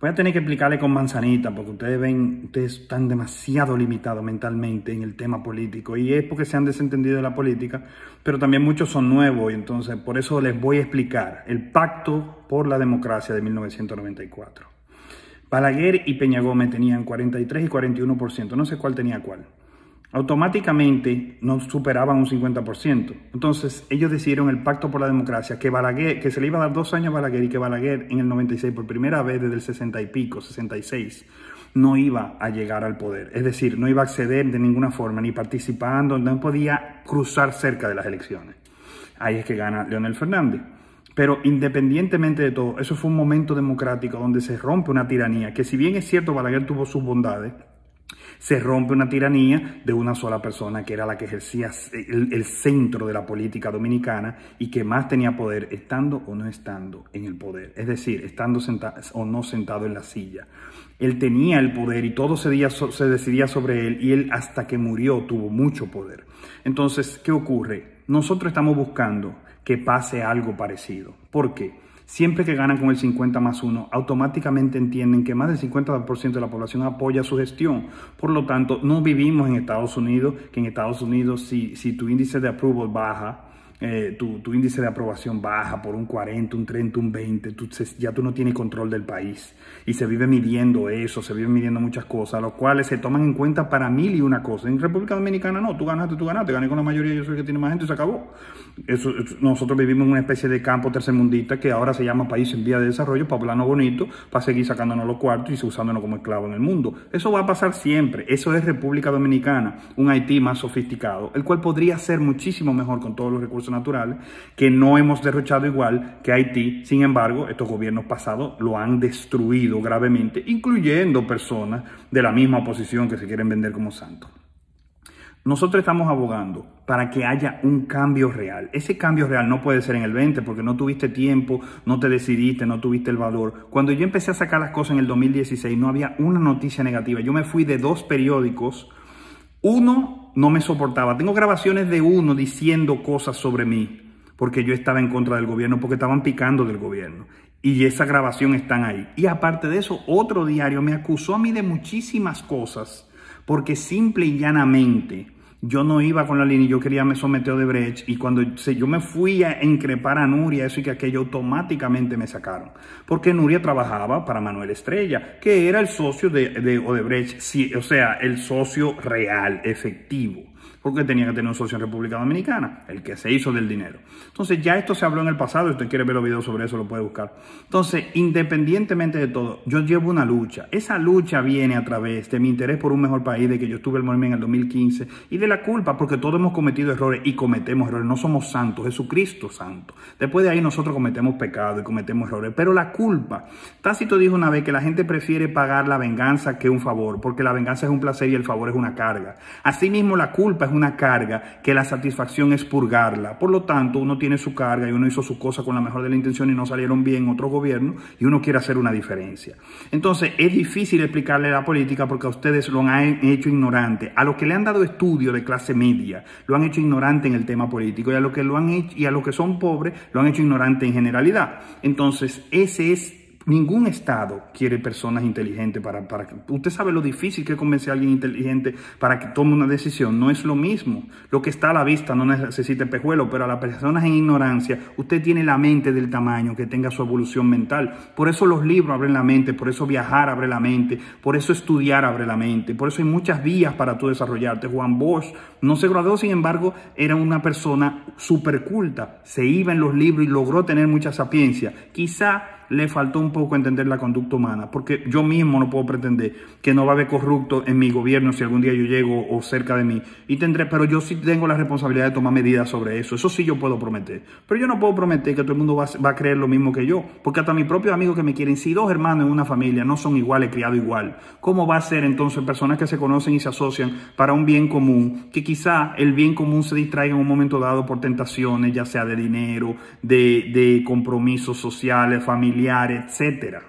Voy a tener que explicarle con manzanita porque ustedes ven, ustedes están demasiado limitados mentalmente en el tema político y es porque se han desentendido de la política, pero también muchos son nuevos y entonces por eso les voy a explicar el pacto por la democracia de 1994. Balaguer y Peña Gómez tenían 43 y 41%, no sé cuál tenía cuál automáticamente no superaban un 50%. Entonces ellos decidieron el pacto por la democracia, que Balaguer, que se le iba a dar dos años a Balaguer y que Balaguer en el 96, por primera vez desde el 60 y pico, 66, no iba a llegar al poder. Es decir, no iba a acceder de ninguna forma, ni participando, no podía cruzar cerca de las elecciones. Ahí es que gana Leonel Fernández. Pero independientemente de todo, eso fue un momento democrático donde se rompe una tiranía, que si bien es cierto Balaguer tuvo sus bondades, se rompe una tiranía de una sola persona que era la que ejercía el, centro de la política dominicana y que más tenía poder estando o no estando en el poder, es decir, estando o no sentado en la silla. Él tenía el poder y todo se, se decidía sobre él y él hasta que murió tuvo mucho poder. Entonces, ¿qué ocurre? Nosotros estamos buscando que pase algo parecido. ¿Por qué? Siempre que ganan con el 50 más 1, automáticamente entienden que más del 50% de la población apoya su gestión. Por lo tanto, no vivimos en Estados Unidos, que en Estados Unidos si, si tu índice de approval baja, eh, tu, índice de aprobación baja por un 40, un 30, un 20, tú, ya tú no tienes control del país. Y se vive midiendo eso, se vive midiendo muchas cosas, los cuales se toman en cuenta para mil y una cosa. En República Dominicana no, tú ganaste, tú ganaste, gané con la mayoría, yo soy el que tiene más gente y se acabó. Nosotros vivimos en una especie de campo tercermundista que ahora se llama país en vía de desarrollo para hablarnos bonito, para seguir sacándonos los cuartos y usándonos como esclavos en el mundo. Eso va a pasar siempre. Eso es República Dominicana, un Haití más sofisticado, el cual podría ser muchísimo mejor con todos los recursos naturales, que no hemos derrochado igual que Haití. Sin embargo, estos gobiernos pasados lo han destruido gravemente, incluyendo personas de la misma oposición que se quieren vender como santos. Nosotros estamos abogando para que haya un cambio real. Ese cambio real no puede ser en el 20 porque no tuviste tiempo, no te decidiste, no tuviste el valor. Cuando yo empecé a sacar las cosas en el 2016 no había una noticia negativa. Yo me fui de dos periódicos. Uno no me soportaba. Tengo grabaciones de uno diciendo cosas sobre mí porque yo estaba en contra del gobierno, porque estaban picando del gobierno. Y esa grabación están ahí. Y aparte de eso, otro diario me acusó a mí de muchísimas cosas porque simple y llanamente yo no iba con la línea, yo quería me someter de Brecht y cuando yo me fui a increpar a Nuria, eso y que aquello automáticamente me sacaron. Porque Nuria trabajaba para Manuel Estrella, que era el socio de, de Odebrecht, o sea, el socio real, efectivo porque tenía que tener un socio en República Dominicana, el que se hizo del dinero. Entonces ya esto se habló en el pasado, si usted quiere ver los videos sobre eso, lo puede buscar. Entonces, independientemente de todo, yo llevo una lucha. Esa lucha viene a través de mi interés por un mejor país, de que yo estuve el movimiento en el 2015, y de la culpa, porque todos hemos cometido errores y cometemos errores. No somos santos, Jesucristo santo. Después de ahí nosotros cometemos pecado y cometemos errores. Pero la culpa, Tácito dijo una vez que la gente prefiere pagar la venganza que un favor, porque la venganza es un placer y el favor es una carga. Asimismo, la culpa es una carga que la satisfacción es purgarla. Por lo tanto, uno tiene su carga y uno hizo su cosa con la mejor de la intención y no salieron bien otro gobierno y uno quiere hacer una diferencia. Entonces, es difícil explicarle la política porque a ustedes lo han hecho ignorante. A los que le han dado estudio de clase media, lo han hecho ignorante en el tema político y a los que lo han hecho y a los que son pobres, lo han hecho ignorante en generalidad. Entonces, ese es Ningún Estado quiere personas inteligentes para, para que... Usted sabe lo difícil que es convencer a alguien inteligente para que tome una decisión. No es lo mismo. Lo que está a la vista no necesita pejuelo, pero a las personas en ignorancia, usted tiene la mente del tamaño que tenga su evolución mental. Por eso los libros abren la mente, por eso viajar abre la mente, por eso estudiar abre la mente, por eso hay muchas vías para tú desarrollarte. Juan Bosch no se graduó, sin embargo, era una persona súper culta. Se iba en los libros y logró tener mucha sapiencia. Quizá le faltó un poco entender la conducta humana, porque yo mismo no puedo pretender que no va a haber corrupto en mi gobierno si algún día yo llego o cerca de mí, y tendré, pero yo sí tengo la responsabilidad de tomar medidas sobre eso, eso sí yo puedo prometer, pero yo no puedo prometer que todo el mundo va, a creer lo mismo que yo, porque hasta mis propios amigos que me quieren, si dos hermanos en una familia no son iguales, criados igual, ¿cómo va a ser entonces personas que se conocen y se asocian para un bien común, que quizá el bien común se distraiga en un momento dado por tentaciones, ya sea de dinero, de, de compromisos sociales, familiares, etcétera.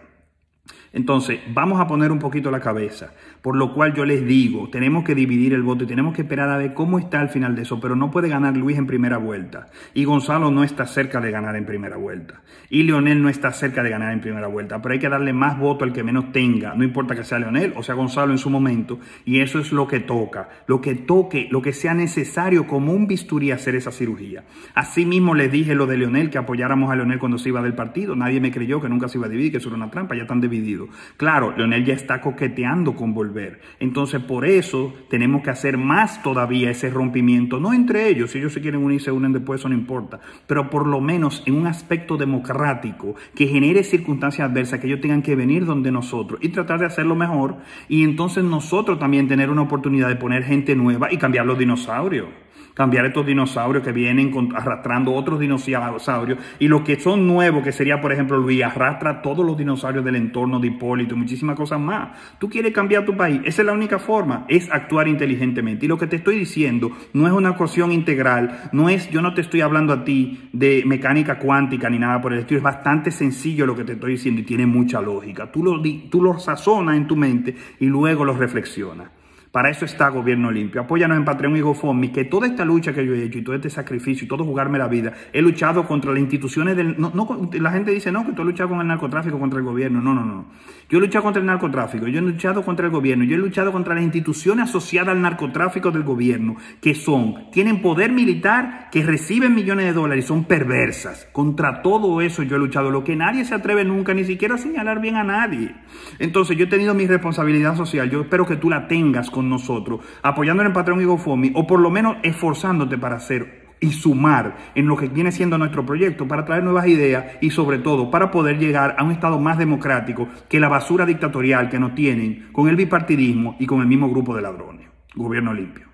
Entonces, vamos a poner un poquito la cabeza, por lo cual yo les digo, tenemos que dividir el voto y tenemos que esperar a ver cómo está al final de eso, pero no puede ganar Luis en primera vuelta. Y Gonzalo no está cerca de ganar en primera vuelta. Y Leonel no está cerca de ganar en primera vuelta, pero hay que darle más voto al que menos tenga, no importa que sea Leonel o sea Gonzalo en su momento, y eso es lo que toca, lo que toque, lo que sea necesario como un bisturí hacer esa cirugía. Asimismo le dije lo de Leonel, que apoyáramos a Leonel cuando se iba del partido, nadie me creyó que nunca se iba a dividir, que eso era una trampa, ya están divididos. Claro, Leonel ya está coqueteando con volver. Entonces, por eso tenemos que hacer más todavía ese rompimiento, no entre ellos, si ellos se quieren unir, se unen después, eso no importa, pero por lo menos en un aspecto democrático que genere circunstancias adversas, que ellos tengan que venir donde nosotros y tratar de hacerlo mejor y entonces nosotros también tener una oportunidad de poner gente nueva y cambiar los dinosaurios cambiar estos dinosaurios que vienen arrastrando otros dinosaurios y los que son nuevos, que sería por ejemplo Luis, arrastra todos los dinosaurios del entorno de Hipólito y muchísimas cosas más. Tú quieres cambiar tu país, esa es la única forma, es actuar inteligentemente. Y lo que te estoy diciendo no es una cuestión integral, no es, yo no te estoy hablando a ti de mecánica cuántica ni nada por el estilo, es bastante sencillo lo que te estoy diciendo y tiene mucha lógica. Tú lo, tú lo sazonas en tu mente y luego lo reflexionas. Para eso está Gobierno Limpio. Apóyanos en Patreon y GoFundMe, que toda esta lucha que yo he hecho y todo este sacrificio y todo jugarme la vida, he luchado contra las instituciones del... No, la gente dice, no, que tú has luchado con el narcotráfico contra el gobierno. No, no, no. Yo he luchado contra el narcotráfico, yo he luchado contra el gobierno, yo he luchado contra las instituciones asociadas al narcotráfico del gobierno, que son, tienen poder militar, que reciben millones de dólares y son perversas. Contra todo eso yo he luchado, lo que nadie se atreve nunca, ni siquiera a señalar bien a nadie. Entonces yo he tenido mi responsabilidad social, yo espero que tú la tengas nosotros, apoyándonos en Patreon y GoFundMe, o por lo menos esforzándote para hacer y sumar en lo que viene siendo nuestro proyecto para traer nuevas ideas y sobre todo para poder llegar a un Estado más democrático que la basura dictatorial que nos tienen con el bipartidismo y con el mismo grupo de ladrones. Gobierno limpio.